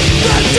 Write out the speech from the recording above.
Yeah.